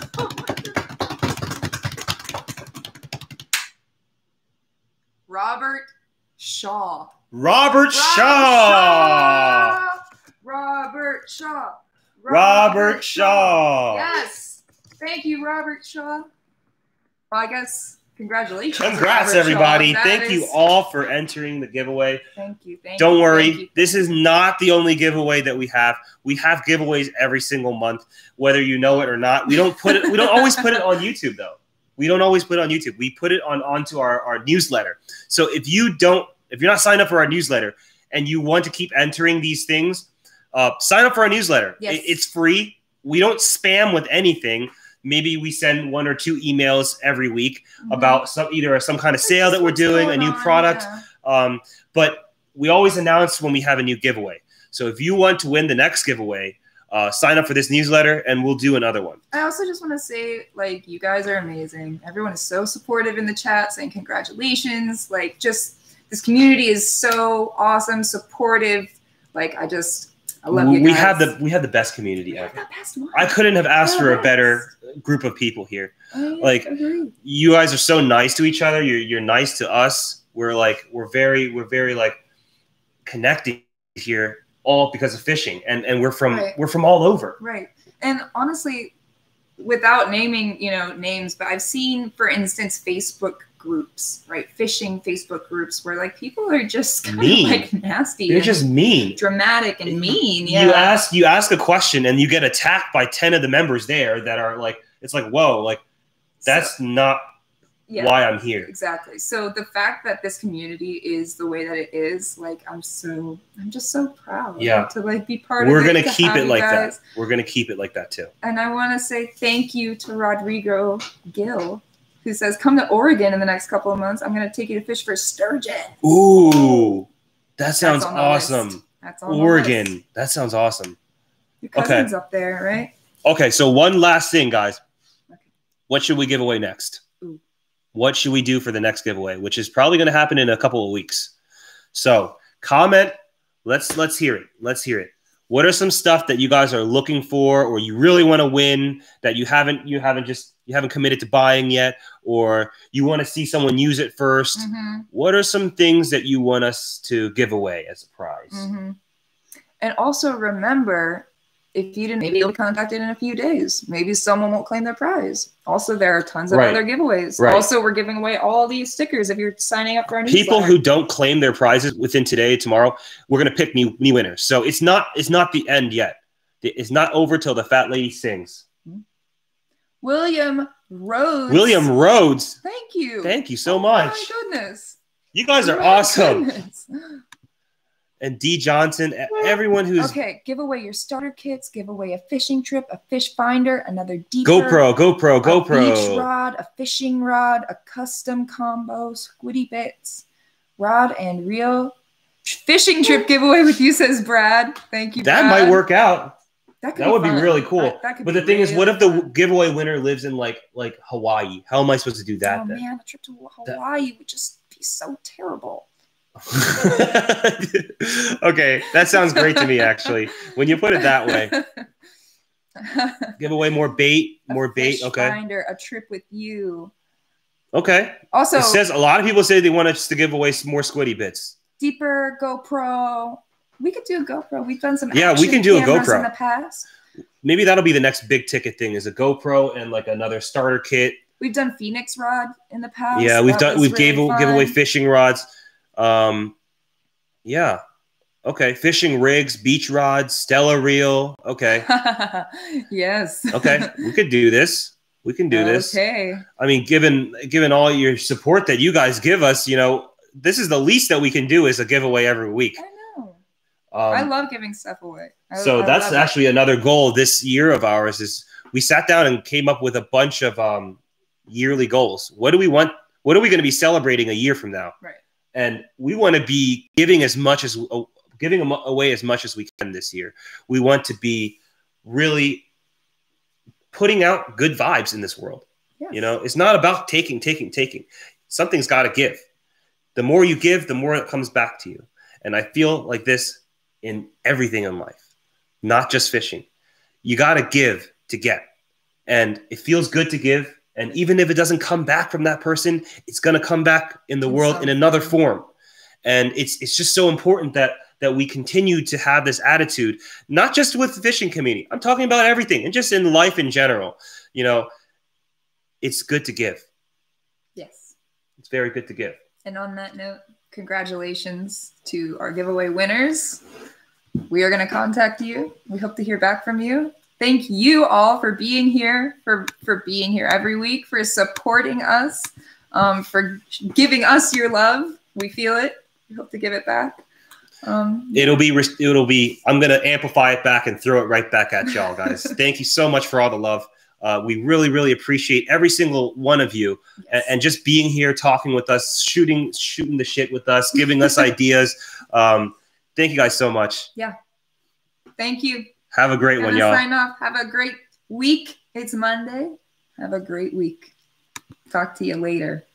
Robert Shaw. Robert Shaw. Robert Shaw. Robert Shaw. Yes. Thank you, Robert Shaw. Well, I guess congratulations. Congrats, Robert everybody. Thank you all for entering the giveaway. Thank you. Thank Don't you, worry. you. This is not the only giveaway that we have. We have giveaways every single month, whether you know it or not. We don't put it, we don't always put it on YouTube though. We don't always put it on YouTube. We put it on onto our, our newsletter. So if you don't, if you're not signed up for our newsletter and you want to keep entering these things, uh, sign up for our newsletter. Yes. It- it's free. We don't spam with anything. Maybe we send one or two emails every week Mhm. about some either some kind of sale that we're doing, a new product, Yeah. um, but we always announce when we have a new giveaway. So if you want to win the next giveaway, uh, sign up for this newsletter and we'll do another one. I also just want to say, like, you guys are amazing. Everyone is so supportive in the chat, saying congratulations. Like, just this community is so awesome, supportive. Like, I just, I love you guys. we have the we have the best community ever. best. I couldn't have asked for a better group of people here. I like, agree. You guys are so nice to each other. You're you're nice to us. We're like we're very we're very like connected here all because of fishing and and we're from Right. we're from all over. Right. And honestly, without naming, you know, names, but I've seen, for instance, Facebook groups, right? Fishing Facebook groups where like people are just kind Mean. of like nasty. You're just mean. dramatic and mean. Yeah. You ask you ask a question and you get attacked by 10 of the members there that are like it's like whoa like that's not yeah. why I'm here. Exactly. So the fact that this community is the way that it is, like I'm so I'm just so proud Yeah. to like be part of We're of it. going to to keep it like guys. that. We're going to keep it like that too. And I want to say thank you to Rodrigo Gill, who says, "Come to Oregon in the next couple of months. I'm going to take you to fish for sturgeon." Ooh. That sounds on the list. awesome. That's on Oregon. That sounds awesome. Your cousin's up there, right? Okay, so one last thing guys. Okay. What should we give away next? Ooh. What should we do for the next giveaway, which is probably going to happen in a couple of weeks. So, comment, let's let's hear it. Let's hear it. What are some stuff that you guys are looking for or you really want to win that you haven't you haven't just you haven't committed to buying yet or you want to see someone use it 1st Mhm, What are some things that you want us to give away as a prize? mhm. And also remember, if you didn't, maybe you'll be contacted in a few days. Maybe someone won't claim their prize. Also, there are tons of Right. other giveaways. Right. Also, we're giving away all these stickers if you're signing up for our people newsletter. who don't claim their prizes within today tomorrow we're going to pick new new winners so it's not it's not the end yet it's not over till the fat lady sings William Rhodes. william rhodes Thank you. thank you so Oh much My goodness. you guys are My awesome goodness. and d johnson everyone who's Okay, give away your starter kits, give away a fishing trip, a fish finder, another deeper, gopro gopro a beach gopro rod, a fishing rod, a custom combo, squiddy bits, rod and reel. Fishing trip giveaway with you, says Brad. Thank you. that Brad. might work out That, that would be really cool That- that but the thing is what really if the fun. giveaway winner lives in like like hawaii how am i supposed to do that oh then man, a trip to Hawaii would just be so terrible. okay that sounds great to me actually when you put it that way give away more bait A more bait okay Finder, a trip with you. okay Also, it says a lot of people say they want us to give away some more squiddy bits deeper GoPro. We could do a GoPro. We've done some. Yeah, we can do a GoPro. in the past. maybe that'll be the next big ticket thing is a gopro and like another starter kit We've done Phenix rod in the past. yeah we've That done we've really gave give away fishing rods um Yeah. Okay. Fishing rigs, beach rods, Stella reel. Okay. yes. Okay. we could do this. We can do this. Okay. I mean, given given all your support that you guys give us, you know, this is the least that we can do is a giveaway every week. I. Um, I love giving stuff away. I- so I that's love it. actually another goal this year of ours is we sat down and came up with a bunch of um, yearly goals. What do we want? What are we going to be celebrating a year from now? Right. And we want to be giving as much as uh, giving away as much as we can this year. We want to be really putting out good vibes in this world. Yes. You know, it's not about taking, taking, taking. Something's got to give. The more you give, the more it comes back to you. And I feel like this in everything in life, not just fishing. You got to give to get. And it feels good to give. And even if it doesn't come back from that person, it's going to come back in the world in another form. form. And it's it's just so important that that we continue to have this attitude, not just with the fishing community. I'm talking about everything and just in life in general. You know, it's good to give. Yes. It's very good to give. And on that note, congratulations to our giveaway winners. We are going to contact you. We hope to hear back from you. Thank you all for being here, for for being here every week, for supporting us, um, for giving us your love. We feel it. We hope to give it back. Um, It'll be it'll be. I'm gonna amplify it back and throw it right back at y'all, guys. Thank you so much for all the love. Uh, we really, really appreciate every single one of you, and, and just being here, talking with us, shooting, shooting the shit with us, giving us ideas. Um, thank you guys so much. Yeah. Thank you. Have a great one, y'all. sign off. Have a great week. It's Monday. Have a great week. Talk to you later.